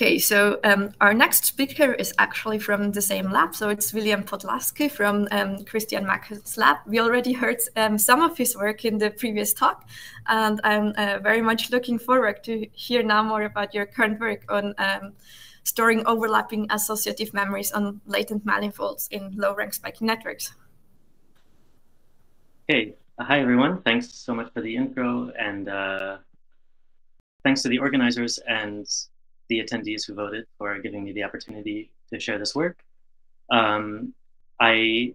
Okay, so um, our next speaker is actually from the same lab. So it's William Podlaski from um, Christian Machens' lab. We already heard um, some of his work in the previous talk, and I'm uh, very much looking forward to hear now more about your current work on um, storing overlapping associative memories on latent manifolds in low-rank spiking networks. Hey, hi everyone. Thanks so much for the intro, and uh, thanks to the organizers and the attendees who voted for giving me the opportunity to share this work. Um, I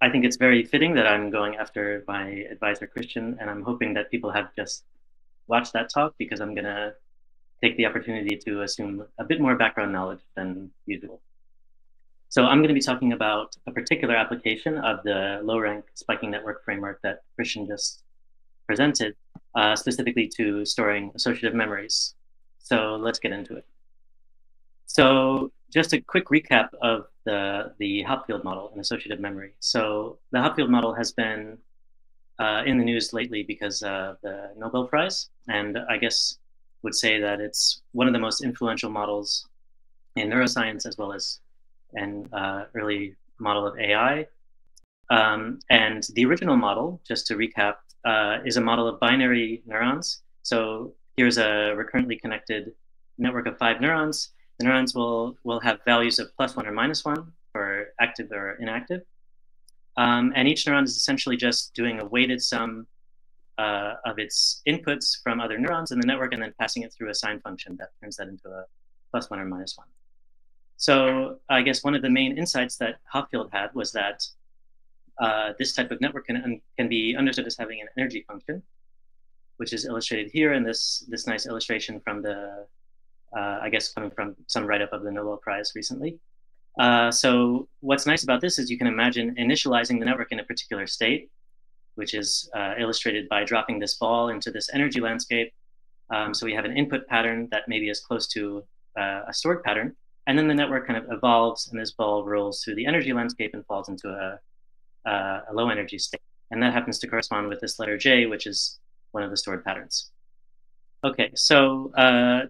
I think it's very fitting that I'm going after my advisor Christian, and I'm hoping that people have just watched that talk because I'm gonna take the opportunity to assume a bit more background knowledge than usual. So I'm going to be talking about a particular application of the low-rank spiking network framework that Christian just presented, uh, specifically to storing associative memories so let's get into it. So just a quick recap of the, the Hopfield model and associative memory. So the Hopfield model has been uh, in the news lately because of the Nobel Prize, and I guess would say that it's one of the most influential models in neuroscience as well as an uh, early model of AI. Um, and the original model, just to recap, uh, is a model of binary neurons. So here's a recurrently connected network of five neurons. The neurons will, will have values of plus one or minus one for active or inactive. Um, and each neuron is essentially just doing a weighted sum uh, of its inputs from other neurons in the network and then passing it through a sign function that turns that into a plus one or minus one. So I guess one of the main insights that Hopfield had was that uh, this type of network can, can be understood as having an energy function which is illustrated here in this, this nice illustration from the, uh, I guess coming from some write-up of the Nobel Prize recently. Uh, so what's nice about this is you can imagine initializing the network in a particular state, which is uh, illustrated by dropping this ball into this energy landscape. Um, so we have an input pattern that maybe is close to uh, a stored pattern. And then the network kind of evolves and this ball rolls through the energy landscape and falls into a, uh, a low energy state. And that happens to correspond with this letter J, which is one of the stored patterns. Okay, so uh,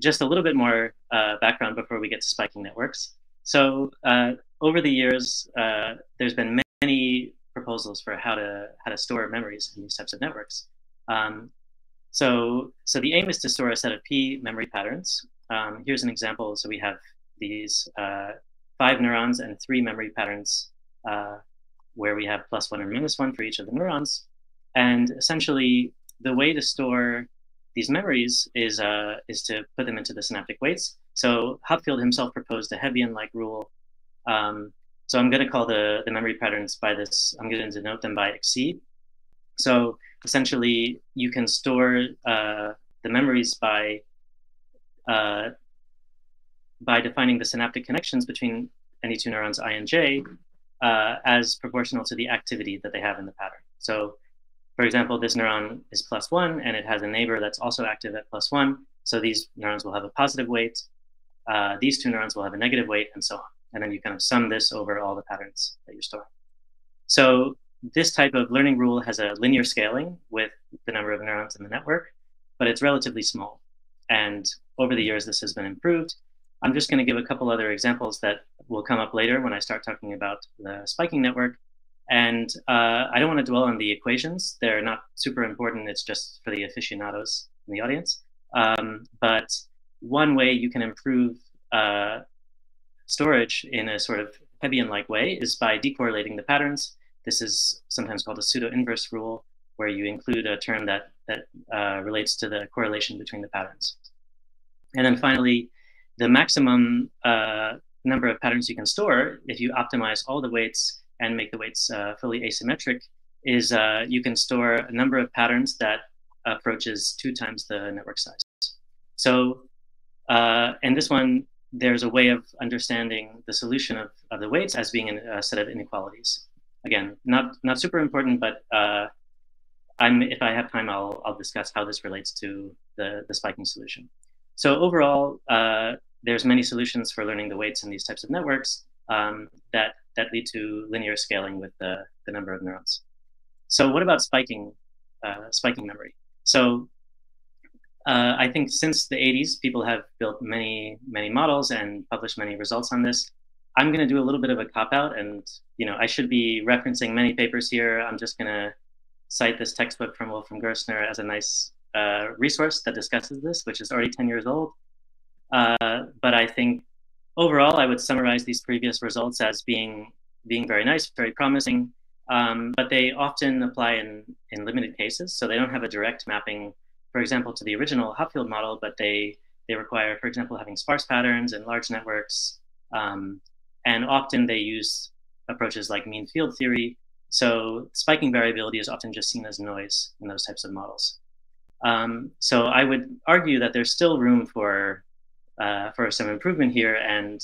just a little bit more uh, background before we get to spiking networks. So uh, over the years, uh, there's been many proposals for how to how to store memories in these types of networks. Um, so so the aim is to store a set of P memory patterns. Um, here's an example. So we have these uh, five neurons and three memory patterns uh, where we have plus one and minus one for each of the neurons. And essentially, the way to store these memories is uh, is to put them into the synaptic weights. So Hopfield himself proposed a Hebbian-like rule. Um, so I'm going to call the, the memory patterns by this, I'm going to denote them by exceed. So essentially, you can store uh, the memories by uh, by defining the synaptic connections between any two neurons i and j uh, as proportional to the activity that they have in the pattern. So for example, this neuron is plus one and it has a neighbor that's also active at plus one. So these neurons will have a positive weight. Uh, these two neurons will have a negative weight and so on. And then you kind of sum this over all the patterns that you're storing. So this type of learning rule has a linear scaling with the number of neurons in the network, but it's relatively small. And over the years, this has been improved. I'm just going to give a couple other examples that will come up later when I start talking about the spiking network. And uh, I don't want to dwell on the equations. They're not super important. It's just for the aficionados in the audience. Um, but one way you can improve uh, storage in a sort of Hebbian-like way is by decorrelating the patterns. This is sometimes called a pseudo-inverse rule, where you include a term that, that uh, relates to the correlation between the patterns. And then finally, the maximum uh, number of patterns you can store, if you optimize all the weights and make the weights uh, fully asymmetric is uh, you can store a number of patterns that approaches two times the network size. So uh, in this one, there's a way of understanding the solution of, of the weights as being a set of inequalities. Again, not, not super important, but uh, I'm, if I have time, I'll, I'll discuss how this relates to the, the spiking solution. So overall, uh, there's many solutions for learning the weights in these types of networks um, that that lead to linear scaling with the, the number of neurons. So what about spiking, uh, spiking memory? So uh, I think since the 80s, people have built many, many models and published many results on this. I'm going to do a little bit of a cop out, and you know, I should be referencing many papers here. I'm just going to cite this textbook from Wolfram Gerstner as a nice uh, resource that discusses this, which is already 10 years old. Uh, but I think overall, I would summarize these previous results as being being very nice, very promising, um, but they often apply in, in limited cases. So they don't have a direct mapping, for example, to the original Hopfield model, but they, they require, for example, having sparse patterns and large networks. Um, and often they use approaches like mean field theory. So spiking variability is often just seen as noise in those types of models. Um, so I would argue that there's still room for, uh, for some improvement here and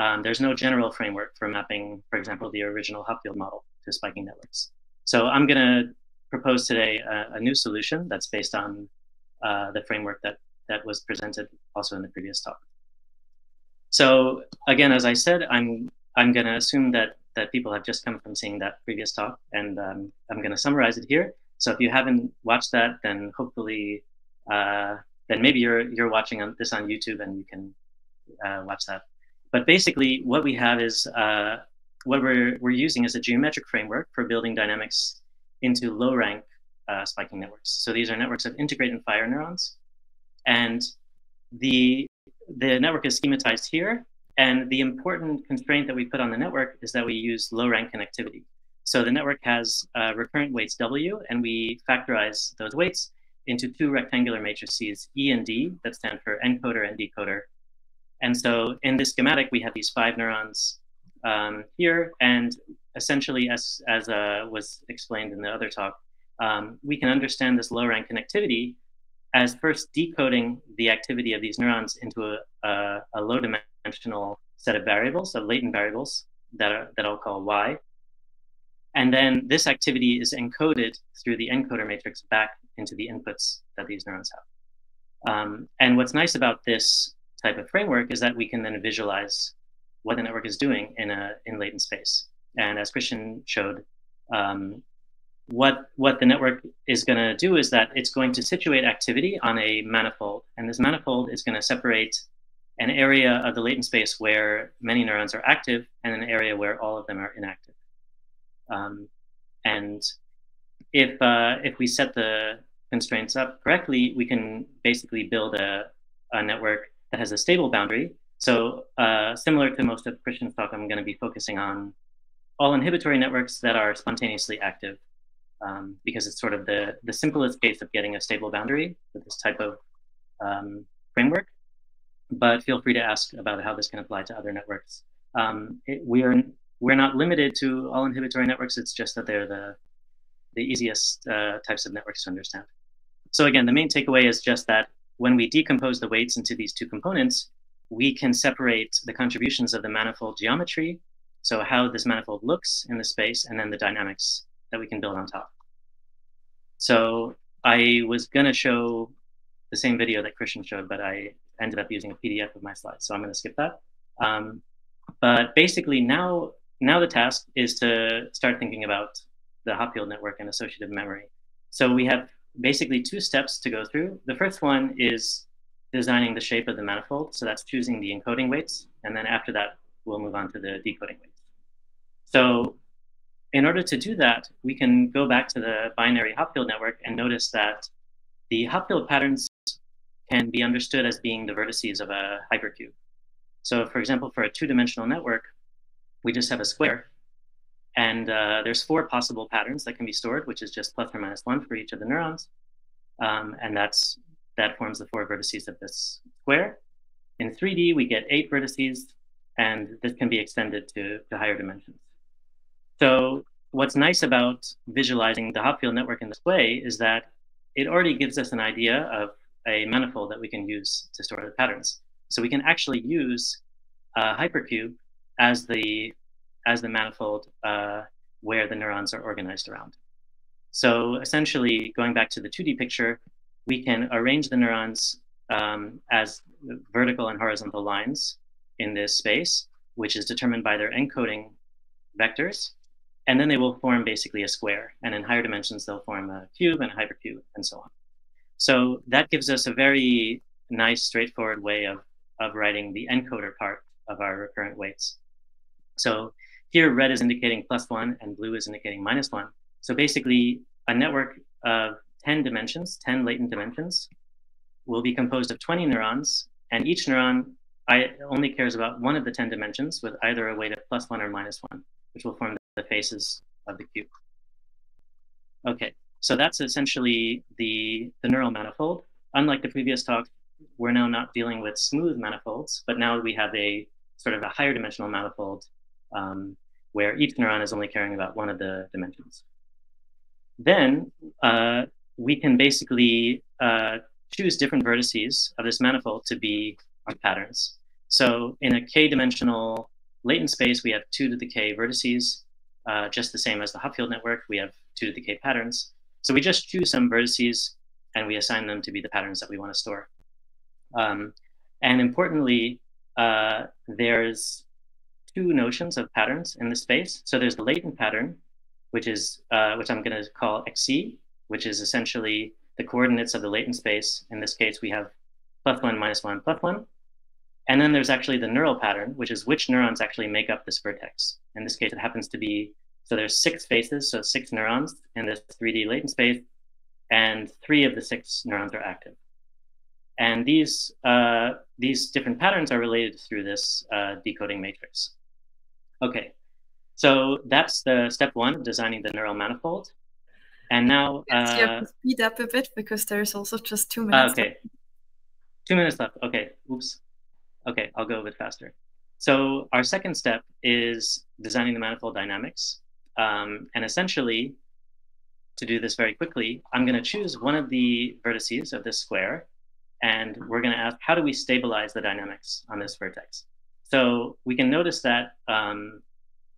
um, there's no general framework for mapping, for example, the original Hopfield model to spiking networks. So I'm going to propose today a, a, new solution that's based on uh, the framework that, that was presented also in the previous talk. So again, as I said, I'm, I'm going to assume that, that people have just come from seeing that previous talk, and um, I'm going to summarize it here. So if you haven't watched that, then hopefully, uh, then maybe you're, you're watching on, this on YouTube and you can uh, watch that but basically, what we have is uh, what we're, we're using is a geometric framework for building dynamics into low rank uh, spiking networks. So these are networks of integrate and fire neurons. And the, the network is schematized here. And the important constraint that we put on the network is that we use low rank connectivity. So the network has uh, recurrent weights W, and we factorize those weights into two rectangular matrices, E and D, that stand for encoder and decoder, and so in this schematic, we have these five neurons um, here, and essentially, as, as uh, was explained in the other talk, um, we can understand this low rank connectivity as first decoding the activity of these neurons into a, a, a low dimensional set of variables, of latent variables that, are, that I'll call Y. And then this activity is encoded through the encoder matrix back into the inputs that these neurons have. Um, and what's nice about this type of framework is that we can then visualize what the network is doing in a in latent space. And as Christian showed, um, what what the network is going to do is that it's going to situate activity on a manifold, and this manifold is going to separate an area of the latent space where many neurons are active and an area where all of them are inactive. Um, and if uh, if we set the constraints up correctly, we can basically build a, a network that has a stable boundary. So uh, similar to most of Christian's talk, I'm going to be focusing on all inhibitory networks that are spontaneously active um, because it's sort of the, the simplest case of getting a stable boundary with this type of um, framework. But feel free to ask about how this can apply to other networks. Um, it, we are, we're not limited to all inhibitory networks. It's just that they're the, the easiest uh, types of networks to understand. So again, the main takeaway is just that when we decompose the weights into these two components, we can separate the contributions of the manifold geometry, so how this manifold looks in the space, and then the dynamics that we can build on top. So I was going to show the same video that Christian showed, but I ended up using a PDF of my slides, so I'm going to skip that. Um, but basically now, now the task is to start thinking about the Hopfield network and associative memory. So we have basically two steps to go through. The first one is designing the shape of the manifold. So that's choosing the encoding weights. And then after that, we'll move on to the decoding weights. So in order to do that, we can go back to the binary Hopfield network and notice that the Hopfield patterns can be understood as being the vertices of a hypercube. So for example, for a two-dimensional network, we just have a square and uh, there's four possible patterns that can be stored, which is just plus or minus one for each of the neurons. Um, and that's that forms the four vertices of this square. In 3D, we get eight vertices, and this can be extended to, to higher dimensions. So what's nice about visualizing the Hopfield network in this way is that it already gives us an idea of a manifold that we can use to store the patterns. So we can actually use a hypercube as the as the manifold uh, where the neurons are organized around. So essentially, going back to the 2D picture, we can arrange the neurons um, as vertical and horizontal lines in this space, which is determined by their encoding vectors. And then they will form basically a square. And in higher dimensions, they'll form a cube and a hypercube and so on. So that gives us a very nice, straightforward way of, of writing the encoder part of our recurrent weights. So here, red is indicating plus one and blue is indicating minus one. So basically, a network of 10 dimensions, 10 latent dimensions, will be composed of 20 neurons, and each neuron only cares about one of the 10 dimensions with either a weight of plus one or minus one, which will form the faces of the cube. Okay, so that's essentially the, the neural manifold. Unlike the previous talk, we're now not dealing with smooth manifolds, but now we have a sort of a higher dimensional manifold um, where each neuron is only caring about one of the dimensions. Then uh, we can basically uh, choose different vertices of this manifold to be our patterns. So in a k-dimensional latent space, we have two to the k vertices, uh, just the same as the Hopfield network. We have two to the k patterns. So we just choose some vertices and we assign them to be the patterns that we want to store. Um, and importantly, uh, there's two notions of patterns in the space. So there's the latent pattern, which is uh, which I'm going to call xc, which is essentially the coordinates of the latent space. In this case, we have plus one, minus one, plus one. And then there's actually the neural pattern, which is which neurons actually make up this vertex. In this case, it happens to be, so there's six faces, so six neurons in this 3D latent space, and three of the six neurons are active. And these, uh, these different patterns are related through this uh, decoding matrix. Okay, so that's the step one of designing the neural manifold. And now yes, you have uh, to speed up a bit because there's also just two minutes. okay, left. two minutes left. Okay, oops. Okay, I'll go a bit faster. So our second step is designing the manifold dynamics. Um, and essentially, to do this very quickly, I'm going to choose one of the vertices of this square, and we're going to ask, how do we stabilize the dynamics on this vertex? So we can notice that um,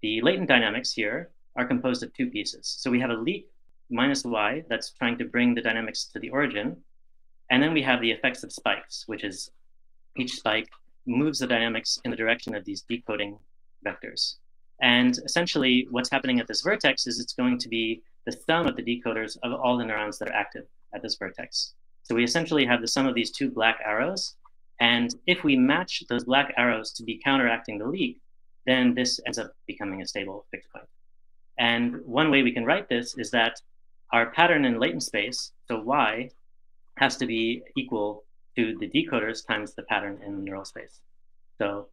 the latent dynamics here are composed of two pieces. So we have a leak minus y that's trying to bring the dynamics to the origin. And then we have the effects of spikes, which is each spike moves the dynamics in the direction of these decoding vectors. And essentially, what's happening at this vertex is it's going to be the sum of the decoders of all the neurons that are active at this vertex. So we essentially have the sum of these two black arrows. And if we match those black arrows to be counteracting the leak, then this ends up becoming a stable fixed point. And one way we can write this is that our pattern in latent space, so y, has to be equal to the decoders times the pattern in neural space. So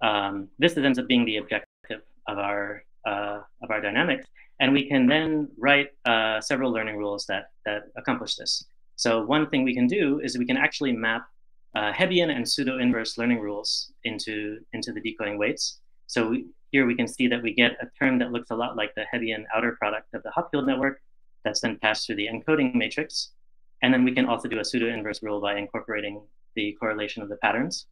um, this ends up being the objective of our uh, of our dynamics, and we can then write uh, several learning rules that that accomplish this. So one thing we can do is we can actually map uh, Hebbian and pseudo inverse learning rules into into the decoding weights. So we, here we can see that we get a term that looks a lot like the Hebbian outer product of the Hopfield network that's then passed through the encoding matrix. And then we can also do a pseudo inverse rule by incorporating the correlation of the patterns.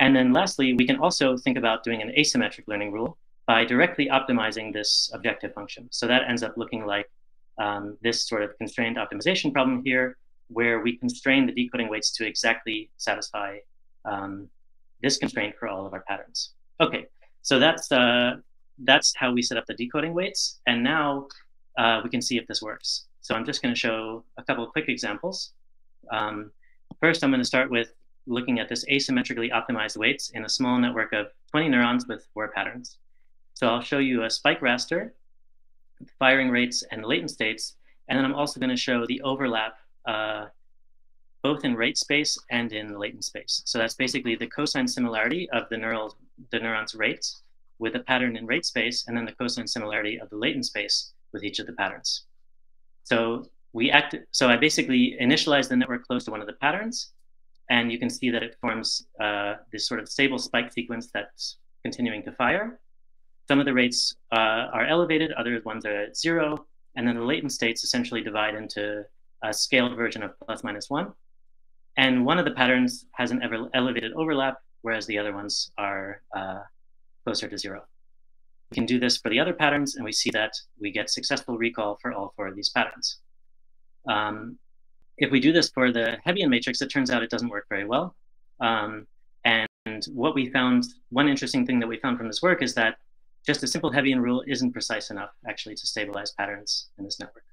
And then lastly, we can also think about doing an asymmetric learning rule by directly optimizing this objective function. So that ends up looking like um, this sort of constrained optimization problem here, where we constrain the decoding weights to exactly satisfy um, this constraint for all of our patterns. Okay, so that's, uh, that's how we set up the decoding weights. And now uh, we can see if this works. So I'm just going to show a couple of quick examples. Um, first, I'm going to start with looking at this asymmetrically optimized weights in a small network of 20 neurons with four patterns. So I'll show you a spike raster, firing rates and latent states, and then I'm also going to show the overlap uh, both in rate space and in latent space. So that's basically the cosine similarity of the neural the neuron's rates with a pattern in rate space, and then the cosine similarity of the latent space with each of the patterns. So we act, so I basically initialize the network close to one of the patterns, and you can see that it forms uh, this sort of stable spike sequence that's continuing to fire. Some of the rates uh, are elevated, other ones are at zero, and then the latent states essentially divide into a scaled version of plus minus one. And one of the patterns has an ever elevated overlap, whereas the other ones are uh, closer to zero. We can do this for the other patterns, and we see that we get successful recall for all four of these patterns. Um, if we do this for the Hebbian matrix, it turns out it doesn't work very well. Um, and what we found, one interesting thing that we found from this work is that just a simple Hebbian rule isn't precise enough actually to stabilize patterns in this network.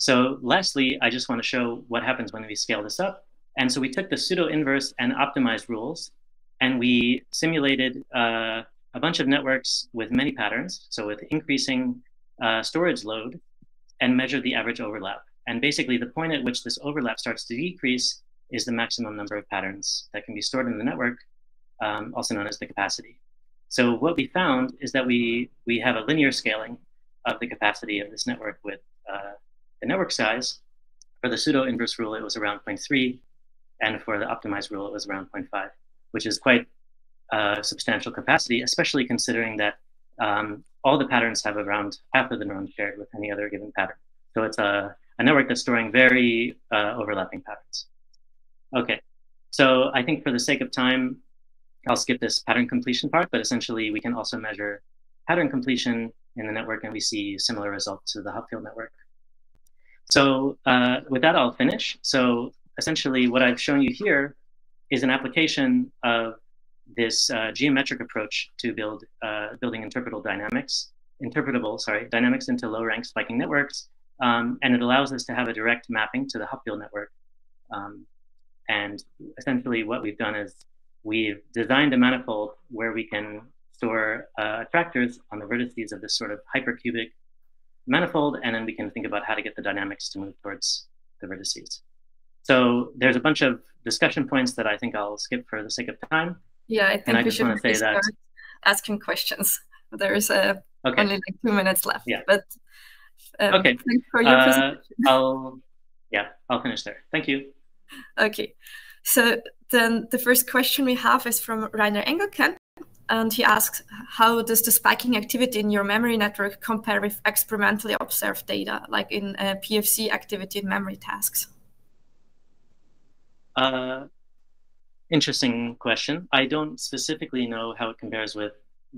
So lastly, I just want to show what happens when we scale this up. And so we took the pseudo inverse and optimized rules and we simulated uh, a bunch of networks with many patterns, so with increasing uh, storage load, and measured the average overlap. And basically, the point at which this overlap starts to decrease is the maximum number of patterns that can be stored in the network, um, also known as the capacity. So what we found is that we, we have a linear scaling of the capacity of this network with network size. For the pseudo inverse rule, it was around 0.3, and for the optimized rule, it was around 0.5, which is quite uh, substantial capacity, especially considering that um, all the patterns have around half of the neurons shared with any other given pattern. So it's a, a network that's storing very uh, overlapping patterns. Okay, so I think for the sake of time, I'll skip this pattern completion part, but essentially we can also measure pattern completion in the network and we see similar results to the Hopfield network. So uh, with that, I'll finish. So essentially what I've shown you here is an application of this uh, geometric approach to build uh, building interpretable dynamics, interpretable, sorry, dynamics into low rank spiking networks. Um, and it allows us to have a direct mapping to the Hopfield network. Um, and essentially what we've done is we've designed a manifold where we can store uh, attractors on the vertices of this sort of hypercubic manifold, and then we can think about how to get the dynamics to move towards the vertices. So there's a bunch of discussion points that I think I'll skip for the sake of time. Yeah, I think I we should say start that... asking questions. There's uh, okay. only like two minutes left. Yeah. But um, okay. for your uh, I'll yeah, I'll finish there. Thank you. Okay. So then the first question we have is from Rainer Engelken. And he asks, how does the spiking activity in your memory network compare with experimentally observed data, like in uh, PFC activity in memory tasks? Uh, interesting question. I don't specifically know how it compares with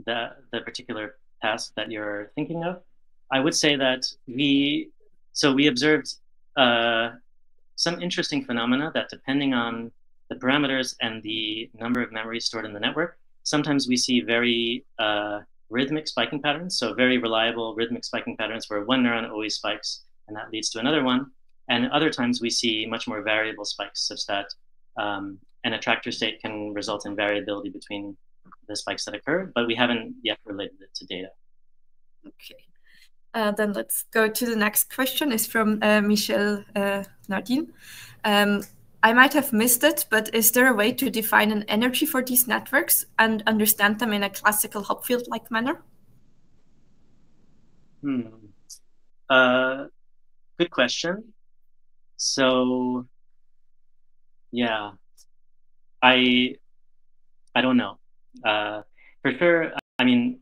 the, the particular task that you're thinking of. I would say that we, so we observed uh, some interesting phenomena that depending on the parameters and the number of memories stored in the network, sometimes we see very uh, rhythmic spiking patterns, so very reliable rhythmic spiking patterns where one neuron always spikes and that leads to another one. And other times we see much more variable spikes such that um, an attractor state can result in variability between the spikes that occur, but we haven't yet related it to data. Okay. Uh, then let's go to the next question. It's from uh, Michel uh, Nardin. Um, I might have missed it, but is there a way to define an energy for these networks and understand them in a classical Hopfield-like manner? Hmm. Uh, good question. So, yeah, I I don't know. Uh, for sure, I mean,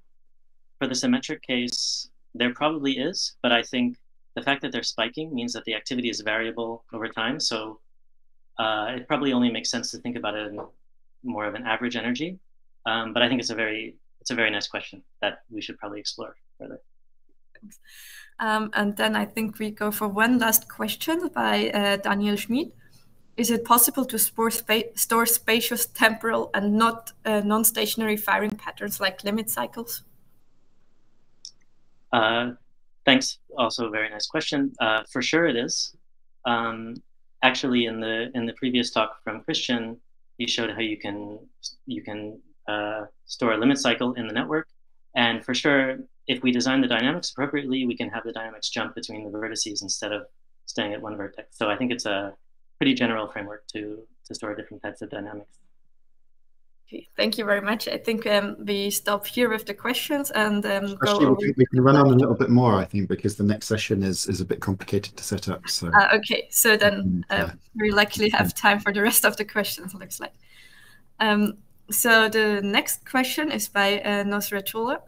for the symmetric case, there probably is, but I think the fact that they're spiking means that the activity is variable over time. So uh, it probably only makes sense to think about it in more of an average energy. Um, but I think it's a very it's a very nice question that we should probably explore further. Um, and then I think we go for one last question by uh, Daniel Schmid. Is it possible to store, spa store spatiotemporal and not uh, non-stationary firing patterns like limit cycles? Uh, thanks. Also a very nice question. Uh, for sure it is. Um, actually, in the in the previous talk from Christian, he showed how you can you can uh, store a limit cycle in the network. And for sure, if we design the dynamics appropriately, we can have the dynamics jump between the vertices instead of staying at one vertex. So I think it's a pretty general framework to, to store different types of dynamics. Okay, thank you very much. I think um, we stop here with the questions and um, Actually, go. We, we can run on a little bit more, I think, because the next session is is a bit complicated to set up. So uh, okay, so then uh, we likely have time for the rest of the questions. It looks like. Um, so the next question is by uh, Nosratullah.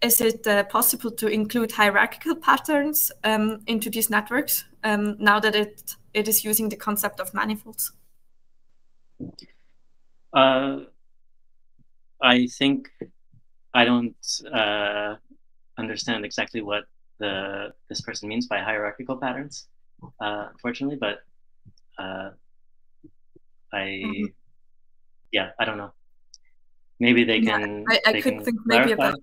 Is it uh, possible to include hierarchical patterns um, into these networks um, now that it it is using the concept of manifolds? Uh, I think I don't uh, understand exactly what the this person means by hierarchical patterns, uh, unfortunately, but uh, I mm -hmm. yeah I don't know. Maybe they can. Yeah, I, I they could think maybe about.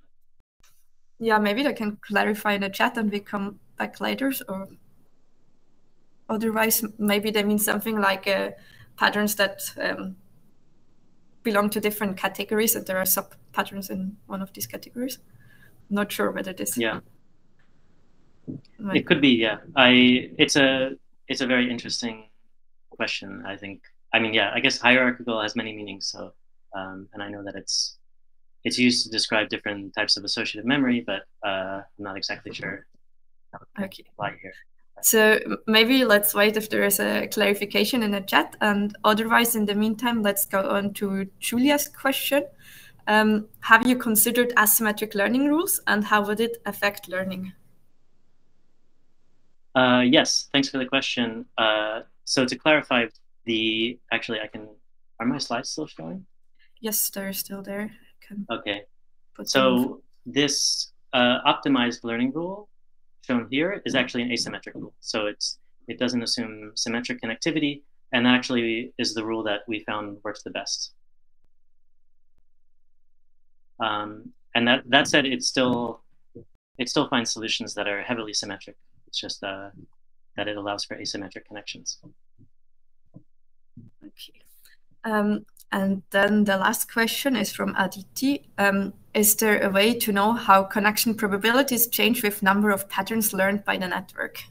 Yeah, maybe they can clarify in the chat and we come back later. Or otherwise, maybe they mean something like uh, patterns that um, belong to different categories, and there are sub patterns in one of these categories. Not sure whether this. Yeah. It could be. Yeah. I. It's a. It's a very interesting question. I think. I mean, yeah. I guess hierarchical has many meanings. So, um, and I know that it's it's used to describe different types of associative memory, but uh, I'm not exactly sure. Okay. Apply here. So maybe let's wait if there is a clarification in the chat, and otherwise, in the meantime, let's go on to Julia's question. Um, have you considered asymmetric learning rules, and how would it affect learning? Uh, yes, thanks for the question. Uh, so to clarify, the actually, I can. Are my slides still showing? Yes, they're still there. okay. So this uh, optimized learning rule shown here is actually an asymmetric rule. So it's it doesn't assume symmetric connectivity, and that actually is the rule that we found works the best. Um, and that that said, it still it still finds solutions that are heavily symmetric. It's just uh, that it allows for asymmetric connections. Okay. Um, and then the last question is from Aditi. Um, is there a way to know how connection probabilities change with number of patterns learned by the network?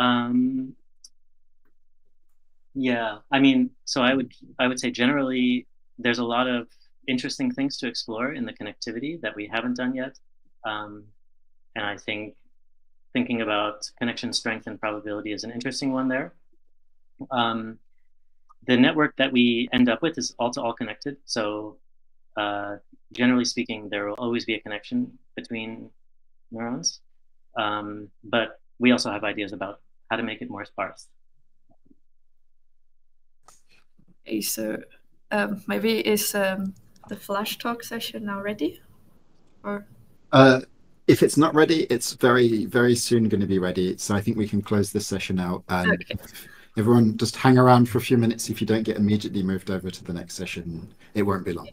Um, yeah, I mean, so I would I would say generally there's a lot of interesting things to explore in the connectivity that we haven't done yet, um, and I think thinking about connection strength and probability is an interesting one there. Um, the network that we end up with is all-to-all connected. So uh, generally speaking, there will always be a connection between neurons. Um, but we also have ideas about how to make it more sparse. Okay, so um, maybe is um, the flash talk session now ready? Or uh, if it's not ready, it's very, very soon going to be ready. So I think we can close this session out. And okay everyone just hang around for a few minutes. If you don't get immediately moved over to the next session, it won't be long.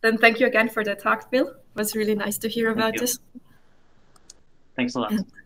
Then thank you again for the talk, Bill. It was really nice to hear about this. Thanks a lot.